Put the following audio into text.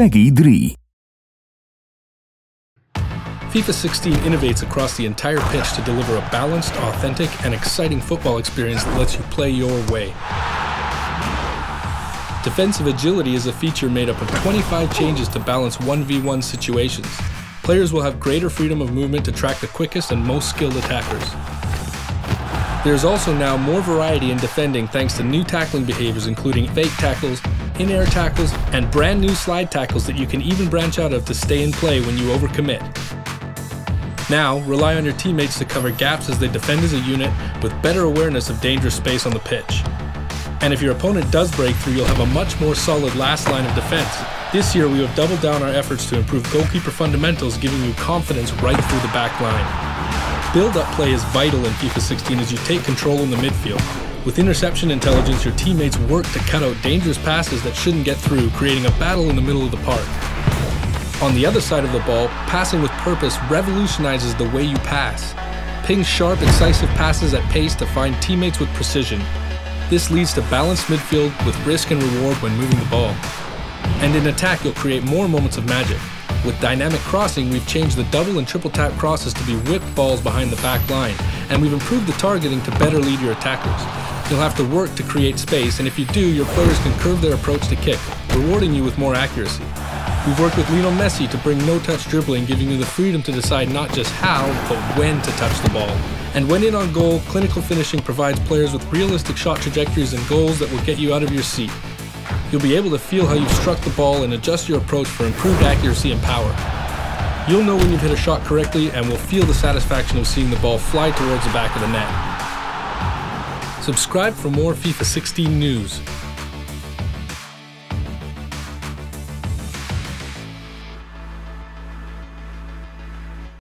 PEGI 3. FIFA 16 innovates across the entire pitch to deliver a balanced, authentic, and exciting football experience that lets you play your way. Defensive agility is a feature made up of 25 changes to balance 1v1 situations. Players will have greater freedom of movement to track the quickest and most skilled attackers. There is also now more variety in defending thanks to new tackling behaviors including fake tackles, in-air tackles, and brand new slide tackles that you can even branch out of to stay in play when you overcommit. Now, rely on your teammates to cover gaps as they defend as a unit with better awareness of dangerous space on the pitch. And if your opponent does break through, you'll have a much more solid last line of defense. This year, we have doubled down our efforts to improve goalkeeper fundamentals, giving you confidence right through the back line. Build-up play is vital in FIFA 16 as you take control in the midfield. With interception intelligence, your teammates work to cut out dangerous passes that shouldn't get through, creating a battle in the middle of the park. On the other side of the ball, passing with purpose revolutionizes the way you pass. Ping sharp, incisive passes at pace to find teammates with precision. This leads to balanced midfield with risk and reward when moving the ball. And in attack, you'll create more moments of magic. With dynamic crossing, we've changed the double and triple tap crosses to be whipped balls behind the back line, and we've improved the targeting to better lead your attackers. You'll have to work to create space, and if you do, your players can curve their approach to kick, rewarding you with more accuracy. We've worked with Lionel Messi to bring no-touch dribbling, giving you the freedom to decide not just how, but when to touch the ball. And when in on goal, clinical finishing provides players with realistic shot trajectories and goals that will get you out of your seat. You'll be able to feel how you've struck the ball and adjust your approach for improved accuracy and power. You'll know when you've hit a shot correctly and will feel the satisfaction of seeing the ball fly towards the back of the net. Subscribe for more FIFA 16 news.